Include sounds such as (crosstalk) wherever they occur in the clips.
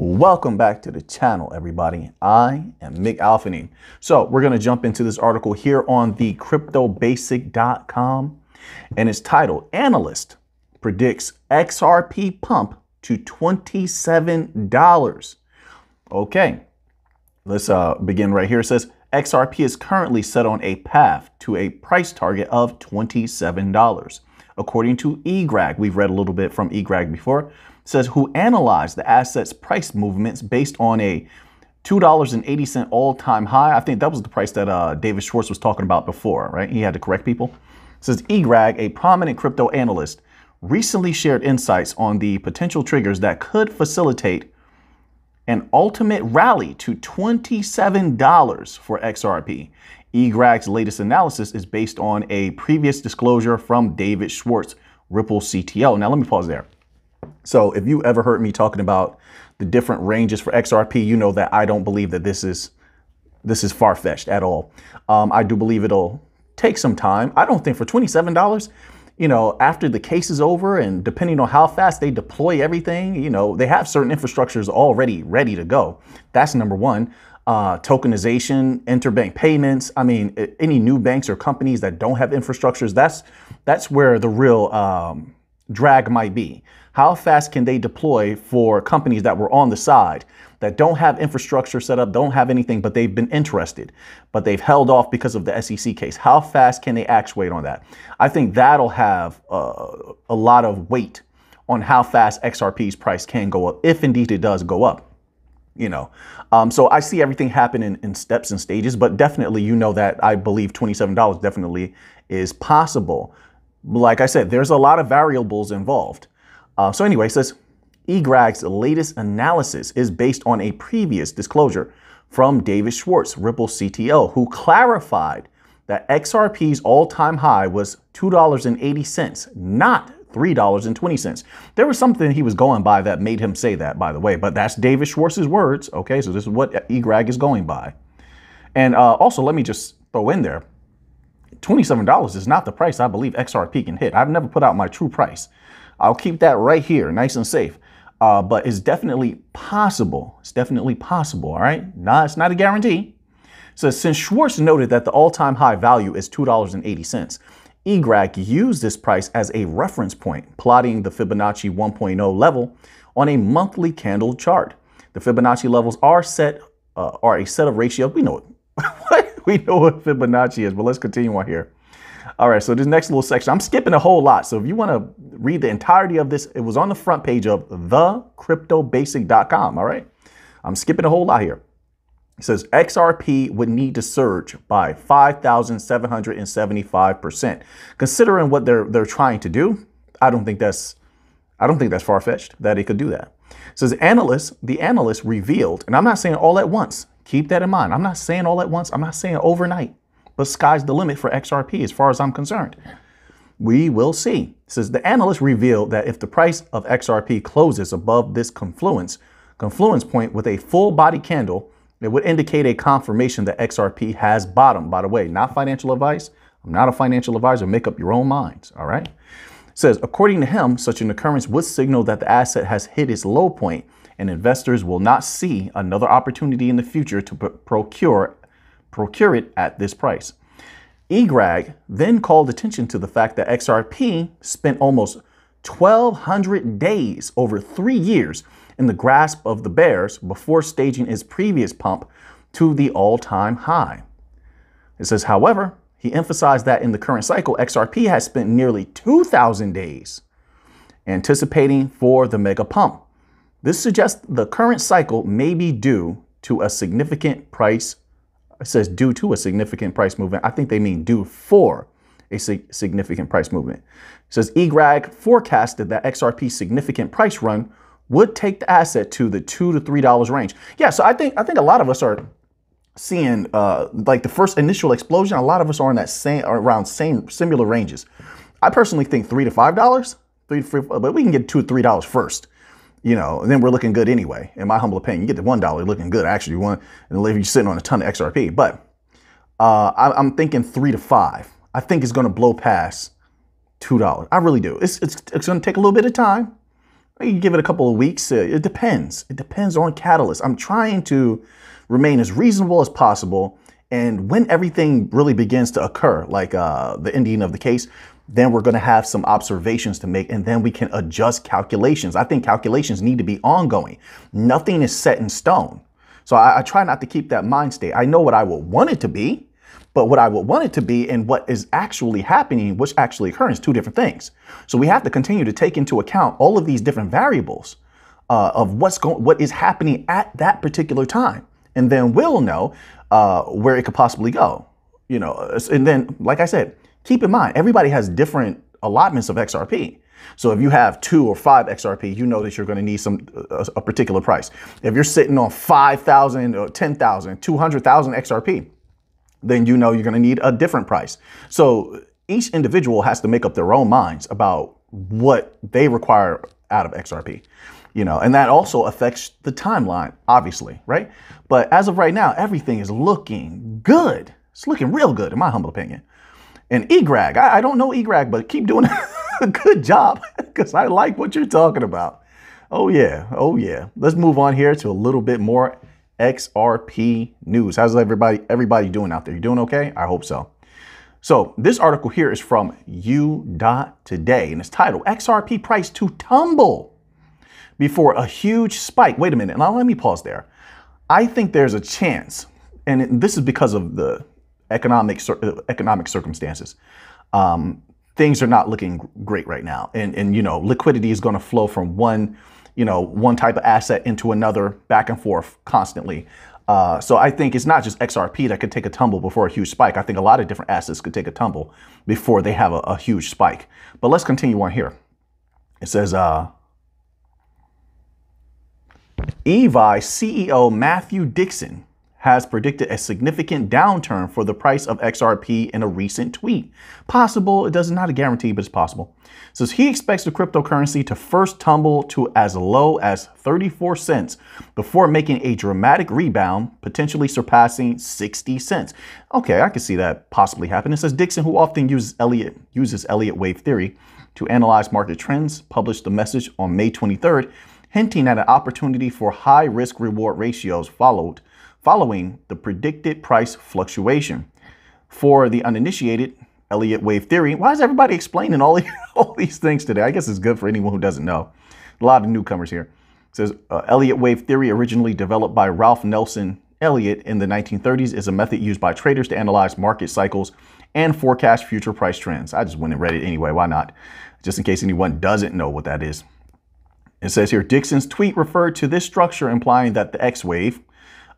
Welcome back to the channel, everybody. I am Mick Alfany. So we're going to jump into this article here on the cryptobasic.com and it's titled Analyst Predicts XRP Pump to $27. Okay, let's uh, begin right here. It says XRP is currently set on a path to a price target of $27. According to eGrag, we've read a little bit from eGrag before, says who analyzed the asset's price movements based on a $2.80 all-time high. I think that was the price that uh, David Schwartz was talking about before, right? He had to correct people. It says eGrag, a prominent crypto analyst, recently shared insights on the potential triggers that could facilitate an ultimate rally to $27 for XRP. eGrag's latest analysis is based on a previous disclosure from David Schwartz, Ripple CTO. Now, let me pause there. So if you ever heard me talking about the different ranges for XRP, you know that I don't believe that this is this is far-fetched at all. Um, I do believe it'll take some time. I don't think for $27, you know, after the case is over and depending on how fast they deploy everything, you know, they have certain infrastructures already ready to go. That's number one. Uh, tokenization, interbank payments. I mean, any new banks or companies that don't have infrastructures, that's that's where the real um, drag might be. How fast can they deploy for companies that were on the side that don't have infrastructure set up, don't have anything, but they've been interested, but they've held off because of the SEC case? How fast can they actuate on that? I think that'll have uh, a lot of weight on how fast XRP's price can go up, if indeed it does go up. You know, um, so I see everything happen in, in steps and stages, but definitely, you know that I believe $27 definitely is possible. Like I said, there's a lot of variables involved. Uh, so anyway, it says eGrag's latest analysis is based on a previous disclosure from David Schwartz, Ripple CTO, who clarified that XRP's all-time high was $2.80, not $3.20. There was something he was going by that made him say that, by the way, but that's David Schwartz's words. Okay, so this is what eGrag is going by. And uh, also, let me just throw in there, $27 is not the price I believe XRP can hit. I've never put out my true price. I'll keep that right here, nice and safe. Uh, but it's definitely possible. It's definitely possible, all right? Nah, it's not a guarantee. So since Schwartz noted that the all-time high value is $2.80, eGrag used this price as a reference point, plotting the Fibonacci 1.0 level on a monthly candle chart. The Fibonacci levels are set uh, are a set of ratios. We know (laughs) it. we know what Fibonacci is, but let's continue on here. All right, so this next little section, I'm skipping a whole lot. So if you want to read the entirety of this, it was on the front page of thecryptobasic.com. All right, I'm skipping a whole lot here. It says XRP would need to surge by 5,775%. Considering what they're they're trying to do, I don't think that's I don't think that's far fetched that it could do that. It says analysts, the analyst revealed, and I'm not saying all at once. Keep that in mind. I'm not saying all at once. I'm not saying overnight but sky's the limit for XRP as far as I'm concerned. We will see. It says the analyst revealed that if the price of XRP closes above this confluence, confluence point with a full body candle, it would indicate a confirmation that XRP has bottomed. By the way, not financial advice. I'm not a financial advisor. Make up your own minds. All right. It says, according to him, such an occurrence would signal that the asset has hit its low point and investors will not see another opportunity in the future to procure procure it at this price. eGrag then called attention to the fact that XRP spent almost 1,200 days over three years in the grasp of the bears before staging its previous pump to the all-time high. It says, however, he emphasized that in the current cycle, XRP has spent nearly 2,000 days anticipating for the mega pump. This suggests the current cycle may be due to a significant price it says due to a significant price movement. I think they mean due for a significant price movement. It says eGrag forecasted that XRP significant price run would take the asset to the two to three dollars range. Yeah, so I think I think a lot of us are seeing uh, like the first initial explosion. A lot of us are in that same around same similar ranges. I personally think three to five dollars, three to three, but we can get two to three dollars first you know, then we're looking good anyway. In my humble opinion, you get the one dollar looking good. Actually, you want and later you're sitting on a ton of XRP, but uh, I, am thinking three to five. I think it's going to blow past two dollars. I really do. It's it's it's going to take a little bit of time. You give it a couple of weeks. Uh, it depends. It depends on catalyst. I'm trying to remain as reasonable as possible. And when everything really begins to occur, like uh, the ending of the case, then we're going to have some observations to make and then we can adjust calculations. I think calculations need to be ongoing. Nothing is set in stone. So I, I, try not to keep that mind state. I know what I would want it to be, but what I would want it to be and what is actually happening, which actually occurs, two different things. So we have to continue to take into account all of these different variables uh, of what's going, what is happening at that particular time, and then we'll know uh, where it could possibly go. You know, and then, like I said, keep in mind everybody has different allotments of XRP. So if you have two or five XRP, you know that you're going to need some a, a particular price. If you're sitting on 5,000 or 10,000, 200,000 XRP, then you know you're going to need a different price. So each individual has to make up their own minds about what they require out of XRP. You know, and that also affects the timeline, obviously, right? But as of right now, everything is looking good. It's looking real good, in my humble opinion. And eGrag, I, I don't know eGrag, but keep doing (laughs) a good job because I like what you're talking about. Oh yeah, oh yeah. Let's move on here to a little bit more XRP news. How's everybody everybody doing out there? You doing okay? I hope so. So this article here is from U.Today and it's titled XRP price to tumble before a huge spike. Wait a minute. Now let me pause there. I think there's a chance, and this is because of the economic economic circumstances. Um, things are not looking great right now, and and you know liquidity is going to flow from one you know, one type of asset into another back and forth constantly. Uh, so I think it's not just XRP that could take a tumble before a huge spike. I think a lot of different assets could take a tumble before they have a, a huge spike. But let's continue on here. It says, uh, Evai CEO Matthew Dixon has predicted a significant downturn for the price of XRP in a recent tweet. Possible, it does not a guarantee, but it's possible. Says he expects the cryptocurrency to first tumble to as low as 34 cents before making a dramatic rebound, potentially surpassing 60 cents. Okay, I can see that possibly happen. It says Dixon, who often uses Elliott uses Elliott wave theory to analyze market trends, published the message on May 23rd, hinting at an opportunity for high risk reward ratios followed following the predicted price fluctuation. For the uninitiated, Elliott wave theory. Why is everybody explaining all, (laughs) all these things today? I guess it's good for anyone who doesn't know. A lot of newcomers here. It says uh, Elliott wave theory, originally developed by Ralph Nelson Elliott in the 1930s, is a method used by traders to analyze market cycles and forecast future price trends. I just went and read it anyway. Why not? Just in case anyone doesn't know what that is. It says here Dixon's tweet referred to this structure, implying that the X wave,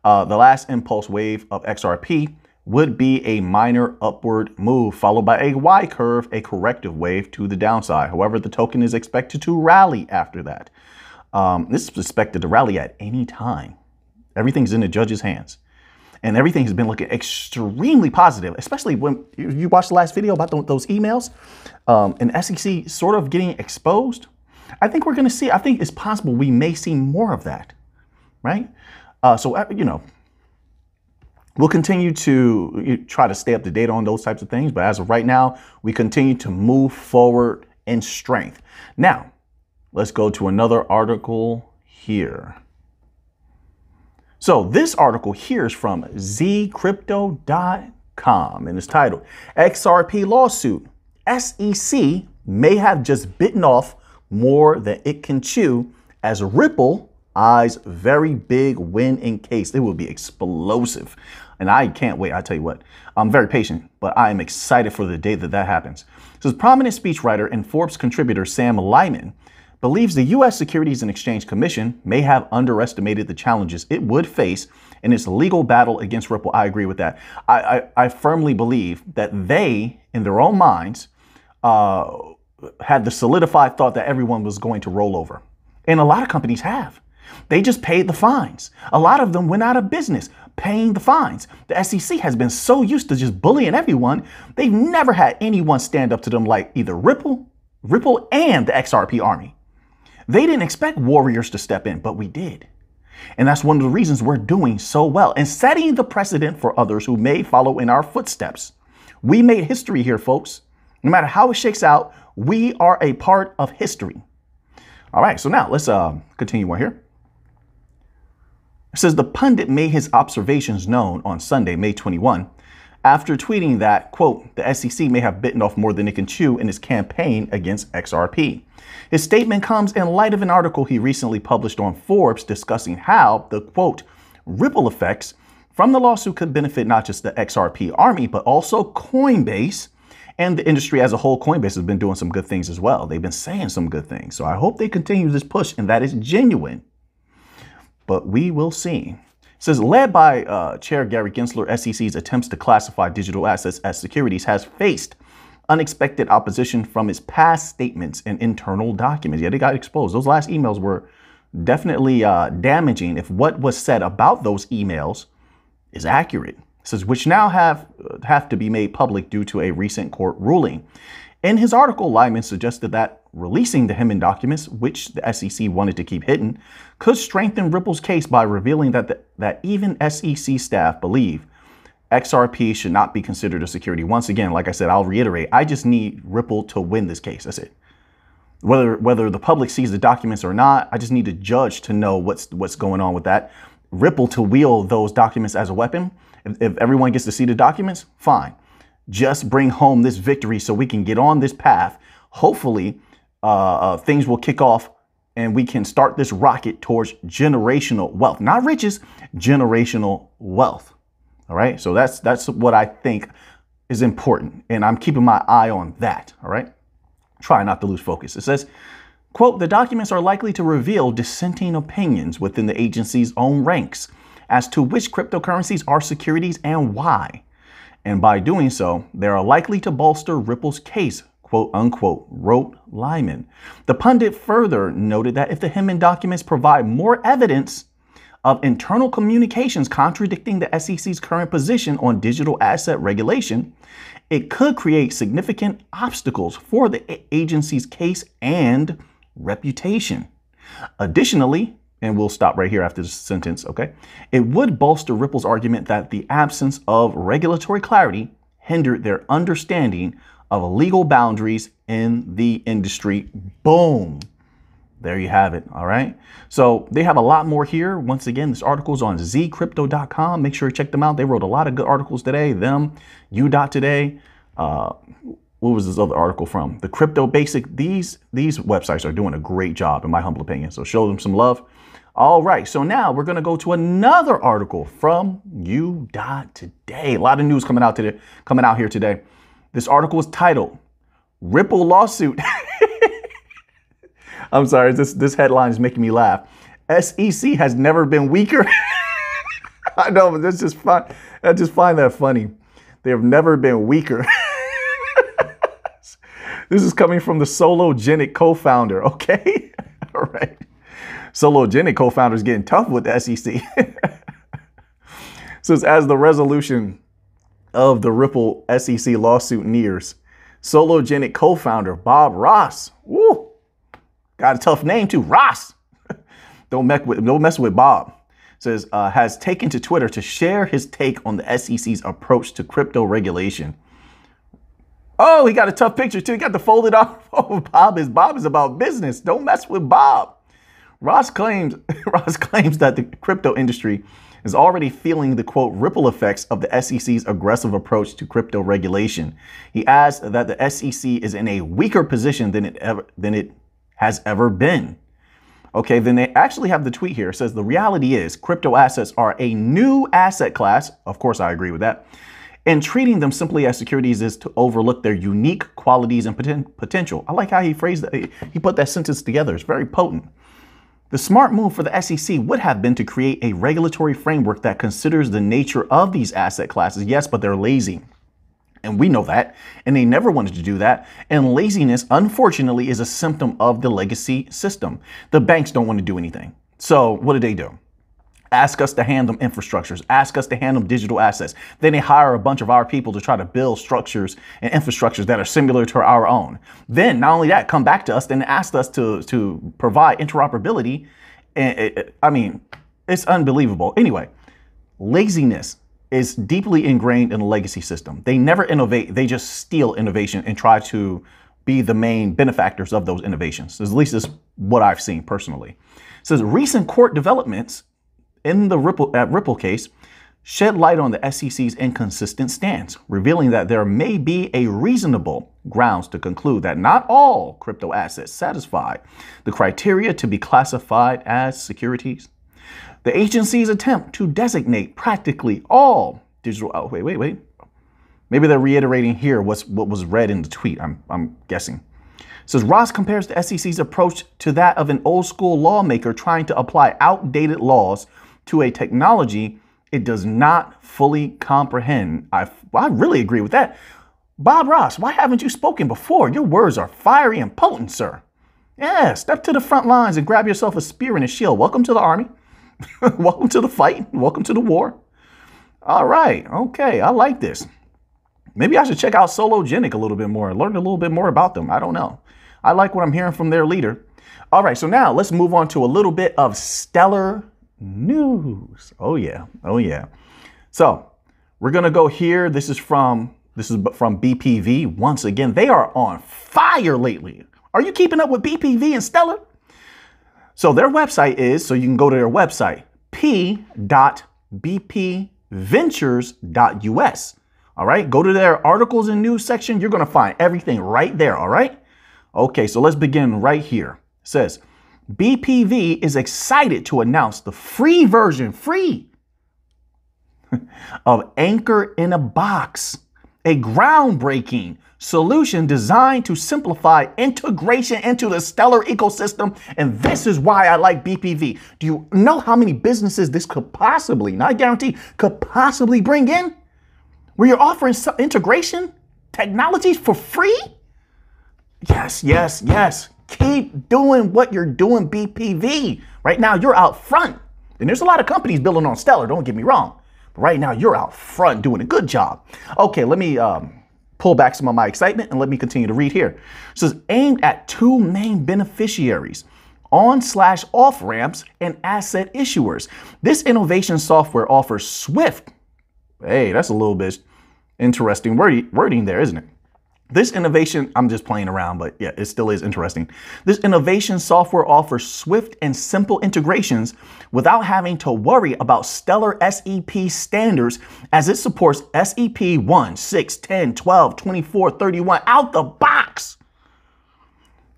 uh, the last impulse wave of XRP would be a minor upward move followed by a Y curve, a corrective wave to the downside. However, the token is expected to rally after that. Um, this is expected to rally at any time. Everything's in the judge's hands. And everything has been looking extremely positive, especially when you watched the last video about those emails um, and SEC sort of getting exposed. I think we're going to see, I think it's possible we may see more of that, right? Uh, so, uh, you know, we'll continue to try to stay up to date on those types of things. But as of right now, we continue to move forward in strength. Now, let's go to another article here. So this article here is from zycrypto.com and it's titled XRP lawsuit. SEC may have just bitten off more than it can chew as Ripple eyes very big win in case. It will be explosive. And I can't wait. I tell you what, I'm very patient, but I am excited for the day that that happens. So, prominent speechwriter and Forbes contributor Sam Lyman believes the U.S. Securities and Exchange Commission may have underestimated the challenges it would face in its legal battle against Ripple. I agree with that. I, I, I firmly believe that they, in their own minds, uh, had the solidified thought that everyone was going to roll over. And a lot of companies have. They just paid the fines. A lot of them went out of business paying the fines. The SEC has been so used to just bullying everyone, they've never had anyone stand up to them like either Ripple, Ripple, and the XRP army. They didn't expect warriors to step in, but we did. And that's one of the reasons we're doing so well and setting the precedent for others who may follow in our footsteps. We made history here, folks. No matter how it shakes out, we are a part of history. All right, so now let's uh, continue on here. It says the pundit made his observations known on Sunday, May 21, after tweeting that, quote, the SEC may have bitten off more than it can chew in its campaign against XRP. His statement comes in light of an article he recently published on Forbes discussing how the, quote, ripple effects from the lawsuit could benefit not just the XRP army, but also Coinbase and the industry as a whole. Coinbase has been doing some good things as well. They've been saying some good things. So I hope they continue this push and that is genuine. But we will see. It says, led by uh, Chair Gary Gensler, SEC's attempts to classify digital assets as securities has faced unexpected opposition from its past statements and internal documents. Yeah, they got exposed. Those last emails were definitely uh, damaging if what was said about those emails is accurate. It says, which now have, have to be made public due to a recent court ruling. In his article, Lyman suggested that releasing the Hinman documents, which the SEC wanted to keep hidden, could strengthen Ripple's case by revealing that, the, that even SEC staff believe XRP should not be considered a security. Once again, like I said, I'll reiterate, I just need Ripple to win this case. That's it. Whether whether the public sees the documents or not, I just need a judge to know what's what's going on with that. Ripple to wield those documents as a weapon. If, if everyone gets to see the documents, fine. Just bring home this victory so we can get on this path. Hopefully, uh, uh, things will kick off and we can start this rocket towards generational wealth, not riches, generational wealth. All right. So that's that's what I think is important. And I'm keeping my eye on that. All right. Try not to lose focus. It says, quote, the documents are likely to reveal dissenting opinions within the agency's own ranks as to which cryptocurrencies are securities and why. And by doing so, they are likely to bolster Ripple's case, quote unquote, wrote Lyman. The pundit further noted that if the Hinman documents provide more evidence of internal communications contradicting the SEC's current position on digital asset regulation, it could create significant obstacles for the agency's case and reputation. Additionally, and we'll stop right here after this sentence, okay? It would bolster Ripple's argument that the absence of regulatory clarity hindered their understanding of legal boundaries in the industry. Boom there you have it. All right. So they have a lot more here. Once again, this article is on zycrypto.com. Make sure you check them out. They wrote a lot of good articles today. Them, U dot today. Uh, what was this other article from? The Crypto Basic. These these websites are doing a great job, in my humble opinion. So show them some love. All right. So now we're gonna go to another article from U dot today. A lot of news coming out today, coming out here today. This article is titled "Ripple Lawsuit." (laughs) I'm sorry, this this headline is making me laugh. SEC has never been weaker. (laughs) I know, but that's just fun. I just find that funny. They have never been weaker. (laughs) this is coming from the Sologenic co-founder, okay? All right. Sologenic co-founder is getting tough with the SEC. Says as the resolution of the Ripple SEC lawsuit nears, Sologenic co-founder Bob Ross, woo, Got a tough name too, Ross. (laughs) don't mess with don't mess with Bob. Says uh, has taken to Twitter to share his take on the SEC's approach to crypto regulation. Oh, he got a tough picture too. He got the folded (laughs) off. Oh, Bob is Bob is about business. Don't mess with Bob. Ross claims (laughs) Ross claims that the crypto industry is already feeling the quote ripple effects of the SEC's aggressive approach to crypto regulation. He adds that the SEC is in a weaker position than it ever than it has ever been. Okay, then they actually have the tweet here. It says the reality is crypto assets are a new asset class. Of course, I agree with that. And treating them simply as securities is to overlook their unique qualities and poten- potential. I like how he phrased that. He put that sentence together. It's very potent. The smart move for the SEC would have been to create a regulatory framework that considers the nature of these asset classes. Yes, but they're lazy. And we know that. And they never wanted to do that. And laziness, unfortunately, is a symptom of the legacy system. The banks don't want to do anything. So what did they do? Ask us to hand them infrastructures, ask us to hand them digital assets. Then they hire a bunch of our people to try to build structures and infrastructures that are similar to our own. Then, not only that, come back to us and ask us to, to provide interoperability. And it, I mean, it's unbelievable. Anyway, laziness is deeply ingrained in the legacy system. They never innovate, they just steal innovation and try to be the main benefactors of those innovations. At least is what I've seen personally. It says recent court developments in the Ripple Ripple case shed light on the SEC's inconsistent stance, revealing that there may be a reasonable grounds to conclude that not all crypto assets satisfy the criteria to be classified as securities. The agency's attempt to designate practically all digital oh wait wait wait maybe they're reiterating here what's what was read in the tweet I'm I'm guessing. Says Ross compares the SEC's approach to that of an old school lawmaker trying to apply outdated laws to a technology it does not fully comprehend. I, I really agree with that. Bob Ross, why haven't you spoken before? Your words are fiery and potent, sir. Yeah, step to the front lines and grab yourself a spear and a shield. Welcome to the army. (laughs) Welcome to the fight. Welcome to the war. All right. Okay. I like this. Maybe I should check out Sologenic a little bit more, learn a little bit more about them. I don't know. I like what I'm hearing from their leader. All right. So now let's move on to a little bit of stellar news. Oh yeah, oh yeah. So we're gonna go here. This is from this is from BPV. Once again, they are on fire lately. Are you keeping up with BPV and Stellar? So their website is so you can go to their website p.bpventures.us. All right, go to their articles and news section. You're gonna find everything right there. All right. Okay, so let's begin right here. It says BPV is excited to announce the free version, free, (laughs) of Anchor in a Box, a groundbreaking solution designed to simplify integration into the Stellar ecosystem. And this is why I like BPV. Do you know how many businesses this could possibly, not guarantee, could possibly bring in? Where you're offering integration technologies for free? Yes, yes, yes. Keep doing what you're doing, BPV. Right now, you're out front. And there's a lot of companies building on Stellar, don't get me wrong. But right now, you're out front doing a good job. Okay, let me um, pull back some of my excitement and let me continue to read here. It says aimed at two main beneficiaries on slash off ramps and asset issuers. This innovation software offers Swift. Hey, that's a little bit interesting wording there, isn't it? This innovation, I'm just playing around, but yeah, it still is interesting. This innovation software offers swift and simple integrations without having to worry about stellar SEP standards as it supports SEP 1, 6, 10, 12, 24, 31 out the box.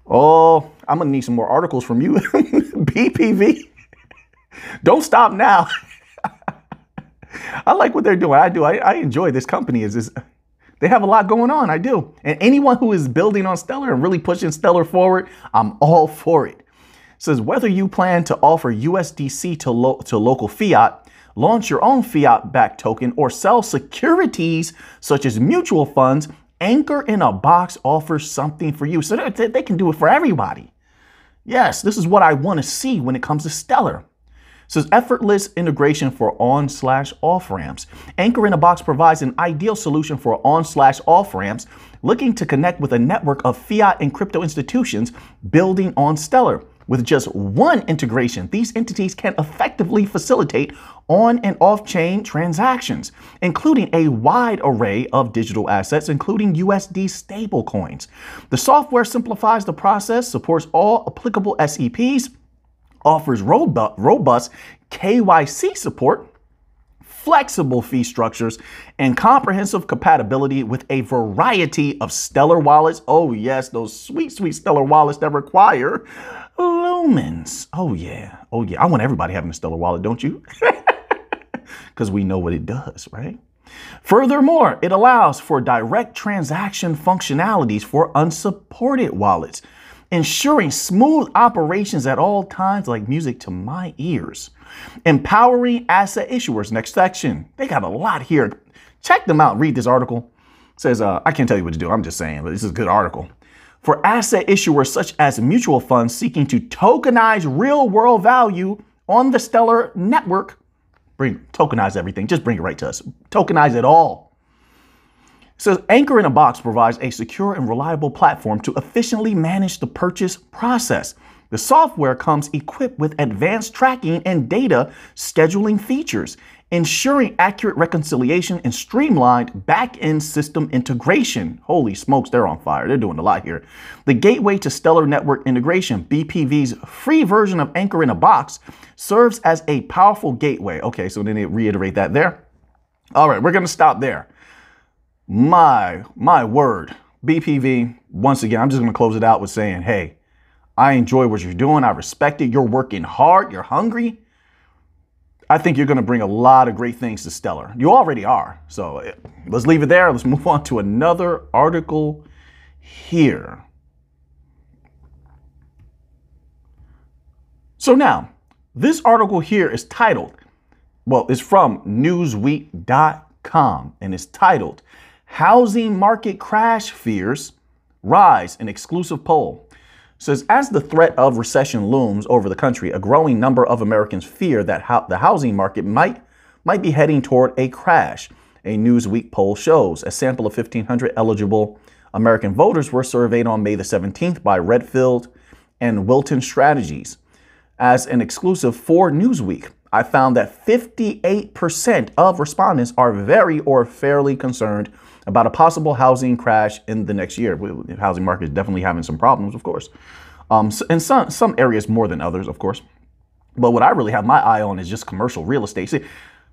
Oh, I'm gonna need some more articles from you, (laughs) BPV. Don't stop now. (laughs) I like what they're doing. I do. I, I enjoy this company. Is this they have a lot going on. I do. And anyone who is building on Stellar and really pushing Stellar forward, I'm all for it. it says whether you plan to offer USDC to, lo- to local fiat, launch your own fiat backed token, or sell securities such as mutual funds, Anchor in a Box offers something for you. So they, they can do it for everybody. Yes, this is what I want to see when it comes to Stellar says effortless integration for on slash off ramps. Anchor in a Box provides an ideal solution for on slash off ramps looking to connect with a network of fiat and crypto institutions building on Stellar. With just one integration, these entities can effectively facilitate on and off chain transactions, including a wide array of digital assets, including USD stablecoins. The software simplifies the process, supports all applicable SEPs, offers robust KYC support, flexible fee structures, and comprehensive compatibility with a variety of Stellar wallets. Oh, yes, those sweet, sweet Stellar wallets that require lumens. Oh, yeah. Oh, yeah. I want everybody having a Stellar wallet, don't you? (laughs) Because we know what it does, right? Furthermore, it allows for direct transaction functionalities for unsupported wallets ensuring smooth operations at all times like music to my ears. Empowering asset issuers, next section. They got a lot here. Check them out. Read this article. It says, uh, I can't tell you what to do. I'm just saying, but this is a good article. For asset issuers such as mutual funds seeking to tokenize real world value on the Stellar network, bring tokenize everything. Just bring it right to us. Tokenize it all says Anchor in a Box provides a secure and reliable platform to efficiently manage the purchase process. The software comes equipped with advanced tracking and data scheduling features, ensuring accurate reconciliation and streamlined back-end system integration. Holy smokes, they're on fire. They're doing a lot here. The gateway to Stellar Network Integration, BPV's free version of Anchor in a Box, serves as a powerful gateway. Okay, so then they reiterate that there. All right, we're going to stop there. My, my word, BPV, once again, I'm just going to close it out with saying, hey, I enjoy what you're doing. I respect it. You're working hard. You're hungry. I think you're going to bring a lot of great things to Stellar. You already are. So eh, let's leave it there. Let's move on to another article here. So now, this article here is titled, well, it's from Newsweek.com and it's titled Housing Market Crash Fears Rise in Exclusive Poll says as the threat of recession looms over the country, a growing number of Americans fear that ho- the housing market might might be heading toward a crash. A Newsweek poll shows a sample of 1,500 eligible American voters were surveyed on May the 17th by Redfield and Wilton Strategies. As an exclusive for Newsweek, I found that 58% of respondents are very or fairly concerned about a possible housing crash in the next year. The housing market is definitely having some problems, of course. Um, in some, some areas more than others, of course. But what I really have my eye on is just commercial real estate. See,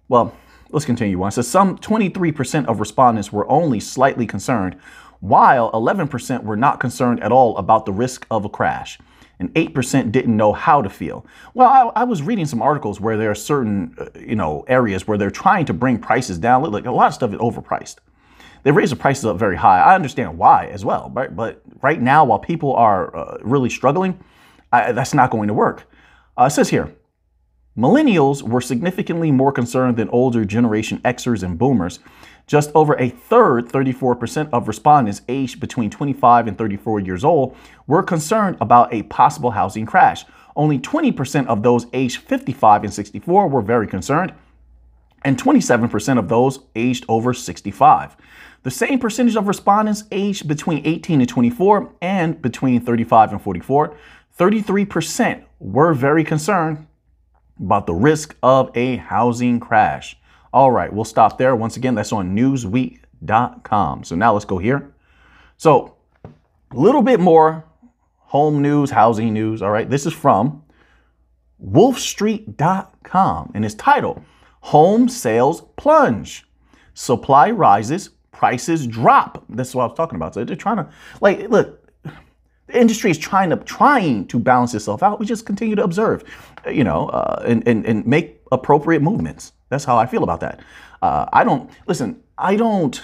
well, let's continue on. So some 23% of respondents were only slightly concerned, while 11% were not concerned at all about the risk of a crash. And 8% didn't know how to feel. Well, I, I was reading some articles where there are certain, uh, you know, areas where they're trying to bring prices down. Like a lot of stuff is overpriced they raised the prices up very high. I understand why as well, right? But right now, while people are uh, really struggling, I, that's not going to work. Uh, it says here, millennials were significantly more concerned than older generation Xers and boomers. Just over a third, 34% of respondents aged between 25 and 34 years old, were concerned about a possible housing crash. Only 20% of those aged 55 and 64 were very concerned, and 27% of those aged over 65. The same percentage of respondents aged between 18 and 24 and between 35 and 44, 33% were very concerned about the risk of a housing crash. All right, we'll stop there. Once again, that's on newsweek.com. So now let's go here. So, a little bit more home news, housing news. All right, this is from wolfstreet.com and it's titled Home Sales Plunge. Supply rises, prices drop. That's what I was talking about. So they're trying to like look. The industry is trying to trying to balance itself out. We just continue to observe, you know, uh, and, and and make appropriate movements. That's how I feel about that. Uh, I don't listen. I don't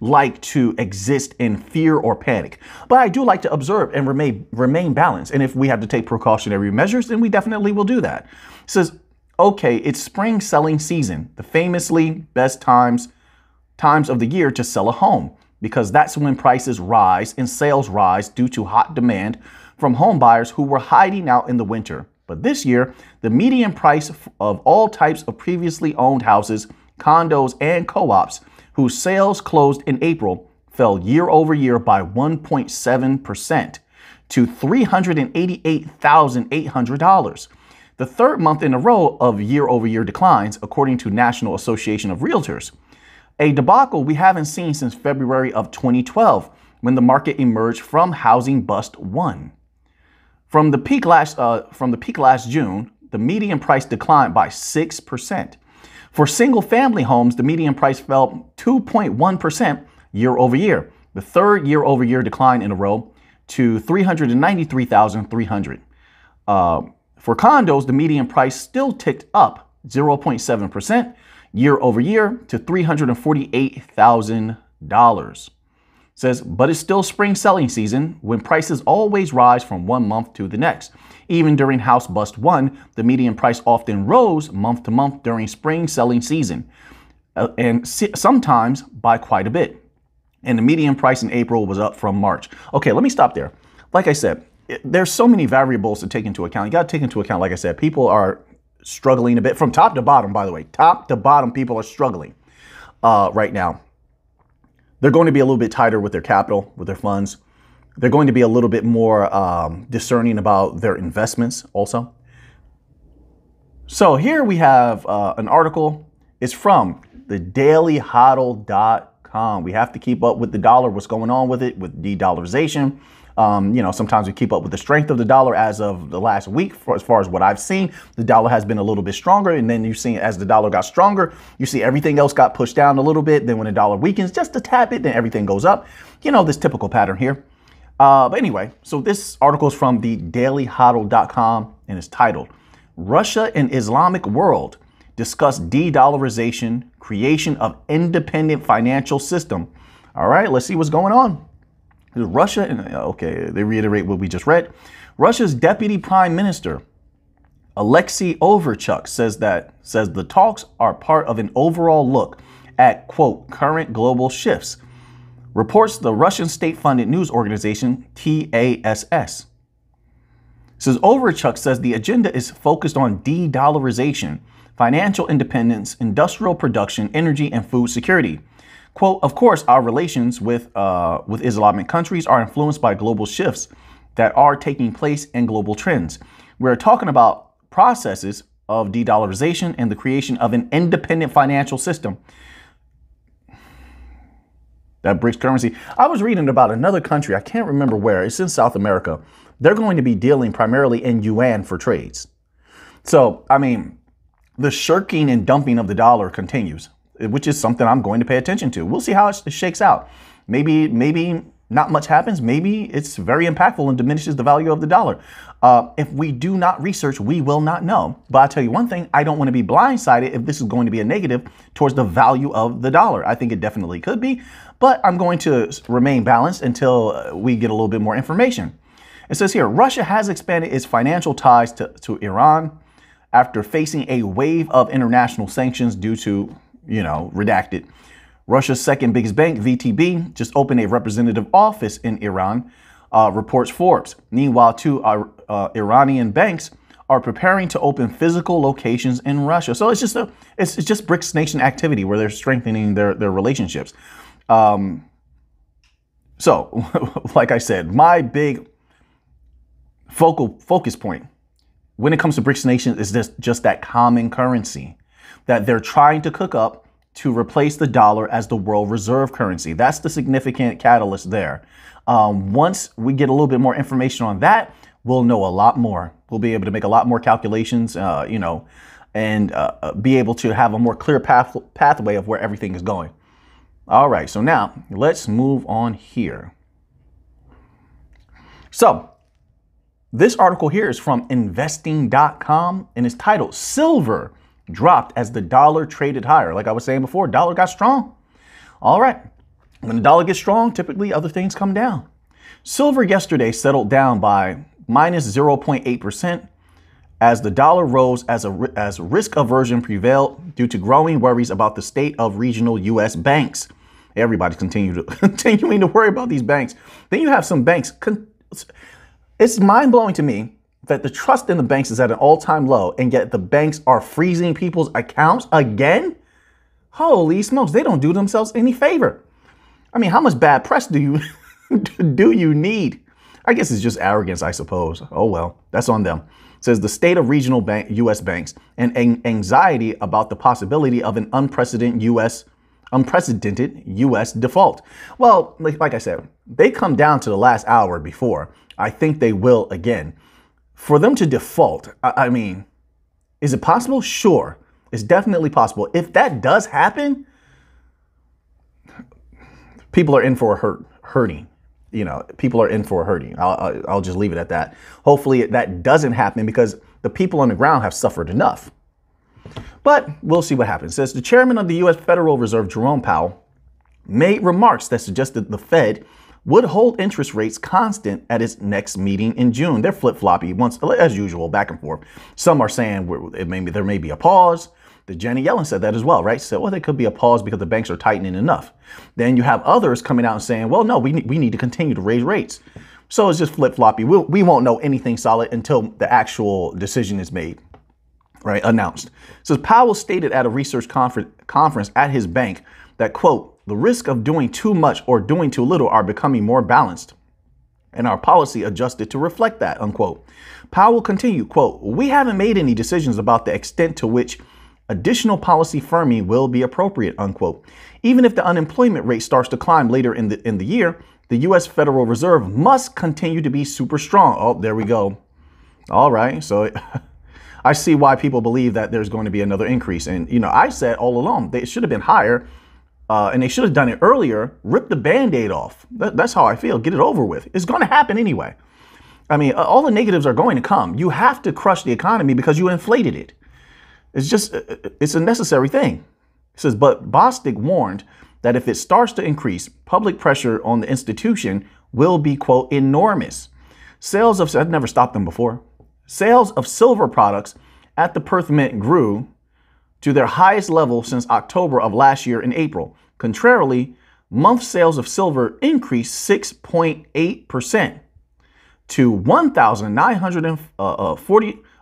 like to exist in fear or panic, but I do like to observe and remain remain balanced. And if we have to take precautionary measures, then we definitely will do that. It says, okay, it's spring selling season. The famously best times times of the year to sell a home because that's when prices rise and sales rise due to hot demand from home buyers who were hiding out in the winter. But this year, the median price of all types of previously owned houses, condos, and co ops whose sales closed in April fell year over year by 1.7% to $388,800. The third month in a row of year over year declines, according to National Association of Realtors a debacle we haven't seen since February of 2012 when the market emerged from housing bust one. From the peak last, uh, from the peak last June, the median price declined by 6%. For single family homes, the median price fell 2.1% year over year, the third year over year decline in a row to 393,300. Uh, for condos, the median price still ticked up 0.7% year over year to $348,000. Says, but it's still spring selling season when prices always rise from one month to the next. Even during House Bust 1, the median price often rose month to month during spring selling season, uh, and sometimes by quite a bit. And the median price in April was up from March. Okay, let me stop there. Like I said, there's so many variables to take into account. You got to take into account, like I said, people are struggling a bit from top to bottom, by the way. Top to bottom, people are struggling uh, right now. They're going to be a little bit tighter with their capital, with their funds. they're going to be a little bit more um, discerning about their investments also. So here we have uh, an article. It's from the dailyhodl.com. We have to keep up with the dollar, what's going on with it, with de-dollarization. Um, you know, sometimes we keep up with the strength of the dollar as of the last week. For, as far as what I've seen, the dollar has been a little bit stronger. And then you see as the dollar got stronger, you see everything else got pushed down a little bit. Then when the dollar weakens just a tad bit, then everything goes up. You know, this typical pattern here. Uh, but anyway, so this article is from the dailyhodl.com and it's titled Russia and Islamic World Discuss De-Dollarization, Creation of Independent Financial System. All right, let's see what's going on. Russia, and uh, okay, they reiterate what we just read. Russia's deputy prime minister, Alexei Overchuk, says that says the talks are part of an overall look at quote current global shifts. Reports the Russian state-funded news organization TASS. Says Overchuk says the agenda is focused on de-dollarization, financial independence, industrial production, energy, and food security. Quote, of course, our relations with, uh, with Islamic countries are influenced by global shifts that are taking place in global trends. We're talking about processes of de dollarization and the creation of an independent financial system. That BRICS currency. I was reading about another country, I can't remember where, it's in South America. They're going to be dealing primarily in yuan for trades. So, I mean, the shirking and dumping of the dollar continues which is something I'm going to pay attention to. We'll see how it shakes out. Maybe, maybe not much happens. Maybe it's very impactful and diminishes the value of the dollar. Uh, if we do not research, we will not know. But I'll tell you one thing, I don't want to be blindsided if this is going to be a negative towards the value of the dollar. I think it definitely could be, but I'm going to remain balanced until uh, we get a little bit more information. It says here, Russia has expanded its financial ties to, to Iran after facing a wave of international sanctions due to you know, redacted. Russia's second biggest bank, VTB, just opened a representative office in Iran, uh, reports Forbes. Meanwhile, two uh, uh, Iranian banks are preparing to open physical locations in Russia. So it's just a, it's, it's just BRICS nation activity where they're strengthening their, their relationships. Um, so, (laughs) like I said, my big focal focus point when it comes to BRICS nations is just, just that common currency that they're trying to cook up to replace the dollar as the world reserve currency. That's the significant catalyst there. Um, once we get a little bit more information on that, we'll know a lot more. We'll be able to make a lot more calculations, uh, you know, and uh, uh be able to have a more clear path pathway of where everything is going. All right, so now let's move on here. So this article here is from investing.com and it's titled Silver dropped as the dollar traded higher. Like I was saying before, dollar got strong. All right. When the dollar gets strong, typically other things come down. Silver yesterday settled down by minus 0.8% as the dollar rose as, a, as risk aversion prevailed due to growing worries about the state of regional U.S. banks. Everybody's to, (laughs) continuing to worry about these banks. Then you have some banks. It's mind blowing to me that the trust in the banks is at an all-time low, and yet the banks are freezing people's accounts again? Holy smokes, they don't do themselves any favor. I mean, how much bad press do you (laughs) do you need? I guess it's just arrogance, I suppose. Oh well, that's on them. It says the state of regional bank, U.S. banks and anxiety about the possibility of an unprecedented U.S. unprecedented U.S. default. Well, like, like I said, they come down to the last hour before. I think they will again for them to default, I, I mean, is it possible? Sure. It's definitely possible. If that does happen, people are in for a hurt, hurting. You know, people are in for a hurting. I'll, I'll just leave it at that. Hopefully that doesn't happen because the people on the ground have suffered enough. But we'll see what happens. It says the chairman of the U.S. Federal Reserve, Jerome Powell, made remarks that suggested the Fed would hold interest rates constant at its next meeting in June. They're flip floppy once, as usual, back and forth. Some are saying it may be, there may be a pause. The Jenny Yellen said that as well, right? She said, well, there could be a pause because the banks are tightening enough. Then you have others coming out and saying, well, no, we need, we need to continue to raise rates. So it's just flip floppy. We'll, we won't know anything solid until the actual decision is made, right? Announced. So Powell stated at a research conference, conference at his bank that, quote, the risk of doing too much or doing too little are becoming more balanced. and our policy adjusted to reflect that, unquote. Powell continued, quote, we haven't made any decisions about the extent to which additional policy firming will be appropriate, unquote. Even if the unemployment rate starts to climb later in the in the year, the US Federal Reserve must continue to be super strong. Oh, there we go. All right. So (laughs) I see why people believe that there's going to be another increase. And, you know, I said all along, they should have been higher uh, and they should have done it earlier. Rip the band aid off. That, that's how I feel. Get it over with. It's going to happen anyway. I mean, all the negatives are going to come. You have to crush the economy because you inflated it. It's just, uh, uh, it's a necessary thing. It says, but Bostic warned that if it starts to increase, public pressure on the institution will be, quote, enormous. Sales of, I've never stopped them before. Sales of silver products at the Perth Mint grew to their highest level since October of last year in April. Contrarily, month sales of silver increased 6.8% to 1,940, uh, uh,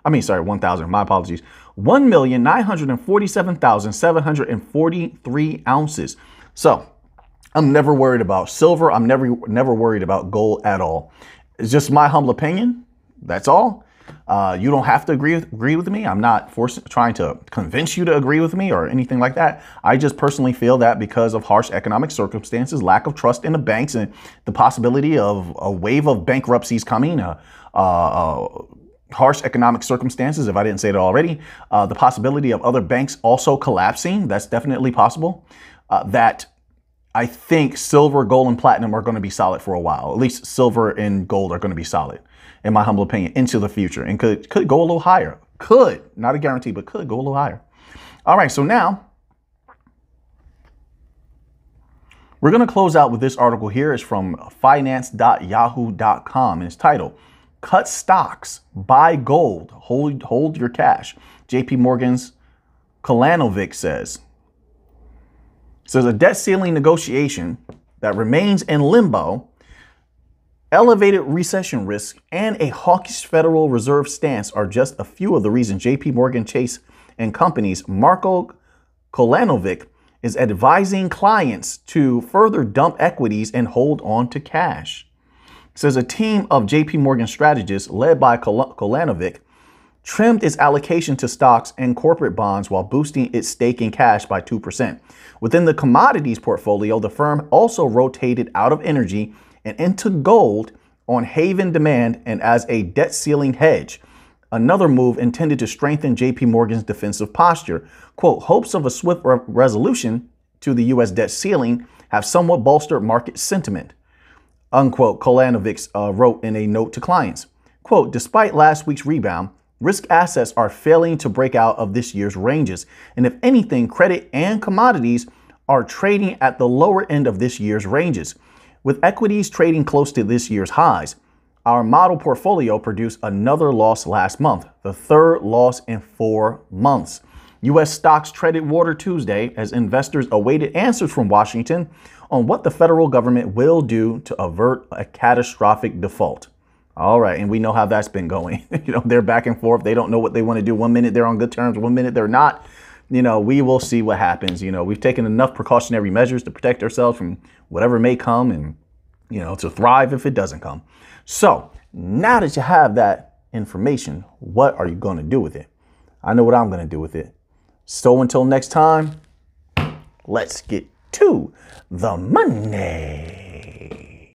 I mean, sorry, 1,000, my apologies, 1,947,743 ounces. So I'm never worried about silver. I'm never, never worried about gold at all. It's just my humble opinion. That's all. Uh, you don't have to agree with, agree with me. I'm not forcing, trying to convince you to agree with me or anything like that. I just personally feel that because of harsh economic circumstances, lack of trust in the banks, and the possibility of a wave of bankruptcies coming, uh, uh, harsh economic circumstances, if I didn't say it already, uh, the possibility of other banks also collapsing, that's definitely possible. Uh, that I think silver, gold, and platinum are going to be solid for a while. At least silver and gold are going to be solid in my humble opinion, into the future and could, could go a little higher. Could, not a guarantee, but could go a little higher. All right, so now we're going to close out with this article here. It's from finance.yahoo.com and it's titled Cut Stocks, Buy Gold, Hold, hold Your Cash. JP Morgan's Kolanovic says. says a debt ceiling negotiation that remains in limbo Elevated recession risk and a hawkish Federal Reserve stance are just a few of the reasons JP Morgan Chase and Company's Marko Kolanovic is advising clients to further dump equities and hold on to cash. Says a team of JP Morgan strategists led by Kolanovic trimmed its allocation to stocks and corporate bonds while boosting its stake in cash by 2%. Within the commodities portfolio, the firm also rotated out of energy and into gold on haven demand and as a debt ceiling hedge. Another move intended to strengthen JP Morgan's defensive posture. Quote, hopes of a swift re- resolution to the U.S. debt ceiling have somewhat bolstered market sentiment. Unquote, Kolanovic uh, wrote in a note to clients. Quote, despite last week's rebound, risk assets are failing to break out of this year's ranges. And if anything, credit and commodities are trading at the lower end of this year's ranges. With equities trading close to this year's highs, our model portfolio produced another loss last month, the third loss in four months. U.S. stocks treaded water Tuesday as investors awaited answers from Washington on what the federal government will do to avert a catastrophic default. All right, and we know how that's been going. (laughs) you know, they're back and forth. They don't know what they want to do. One minute they're on good terms, one minute they're not you know, we will see what happens. You know, we've taken enough precautionary measures to protect ourselves from whatever may come and, you know, to thrive if it doesn't come. So now that you have that information, what are you going to do with it? I know what I'm going to do with it. So until next time, let's get to the money.